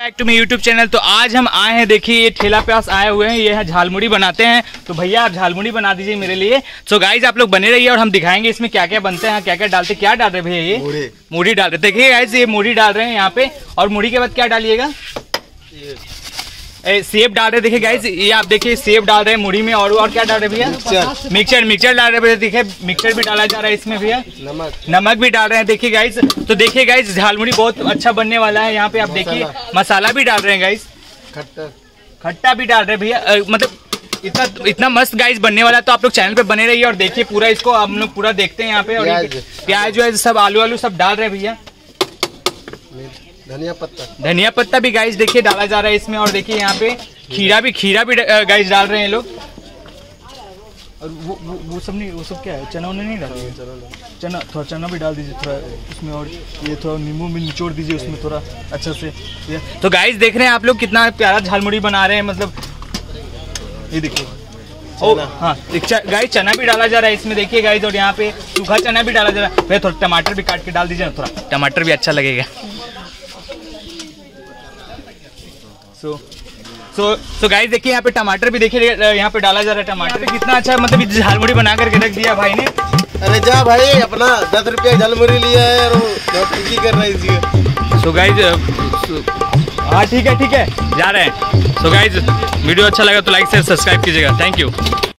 Back to my YouTube channel तो आज हम आए हैं देखिए ये ठेला प्यास आए हुए हैं ये है झालमुड़ी बनाते हैं। तो भैया आप झालमुड़ी बना दीजिए मेरे लिए। सो so गाइज़ आप लोग बने रहिए और हम दिखाएँगे इसमें क्या क्या बनते हैं क्या क्या डालते हैं। क्या डाल रहे भैया ये? मुड़ी। मुड़ी डाल रहे देखिए गाइज़ ये मुड़ी डाल रहे हैं यहाँ पे। और मुड़ी के बाद क्या डालिएगा? सेब डाल रहे देखिए गाइज़ ये आप देखिए सेब डाल रहे हैं मुड़ी में और और क्या डाल रहे हैं भैया? मिक्सचर। मिक्सचर डाल रहे हैं भैया देखिए मिक्सचर भी डाला जा रहा है इसमें भैया। नमक। नमक भी डाल रहे हैं देखिए गाइस तो देखिए गाइस झालमुड़ी बहुत अच्छा बनने वाला है यहाँ पे आप देखिए मसाला। भी डाल रहे हैं गाइस खट्टा। खट्टा भी डाल रहे हैं भैया मतलब इतना इतना मस्त गाइस बनने वाला है तो आप लोग चैनल पे बने रहिए और देखिए पूरा इसको हम लोग पूरा देखते हैं यहाँ पे और प्याज। प्याज व्याज सब आलू आलू सब डाल रहे हैं भैया। धनिया पत्ता। धनिया पत्ता भी गाइस देखिए डाला जा रहा है इसमें और देखिए यहाँ पे खीरा भी खीरा भी गाइस डाल रहे हैं लोग। और वो वो वो सब नहीं वो सब क्या है? चना उन्हें नहीं डाल चना थोड़ा चना भी डाल दीजिए थोड़ा उसमें और ये थोड़ा नींबू भी निचोड़ दीजिए उसमें थोड़ा अच्छा से। तो गाइस देख रहे हैं आप लोग कितना प्यारा झालमुड़ी बना रहे हैं मतलब ये देखिए। ओ हाँ गाइस चना भी डाला जा रहा है इसमें देखिए गाइस और यहाँ पे सूखा चना भी डाला जा रहा है। भैया थोड़ा टमाटर भी काट के डाल दीजिए ना थोड़ा। टमाटर भी अच्छा लगेगा। सो सो सो गाइस देखिए यहाँ पे टमाटर भी देखिए यहाँ पे डाला जा रहा है टमाटर। कितना अच्छा मतलब झालमुड़ी बना करके रख दिया भाई ने। अरे जा भाई अपना दस रुपया झालमुड़ी लिया है और कर रहा है सो गाइज़ हाँ ठीक है ठीक है जा रहे हैं। सो गाइज़ वीडियो अच्छा लगा तो लाइक शेयर सब्सक्राइब कीजिएगा। Thank you